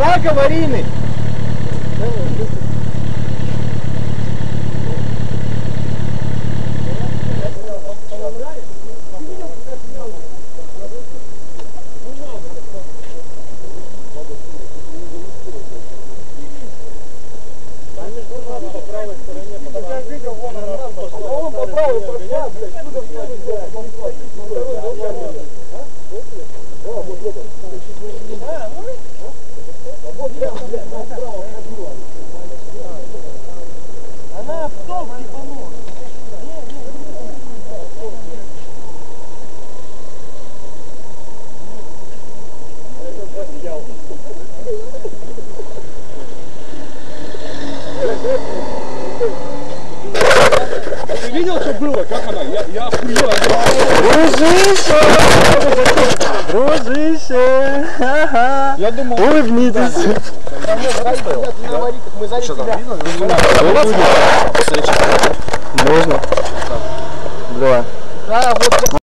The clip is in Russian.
флаг аварийный. Видел, что было? Как она? Я, я охуел. Дружище! Дружище! Ха-ха! Я думал, Улыбнитесь! мы за Что там видно?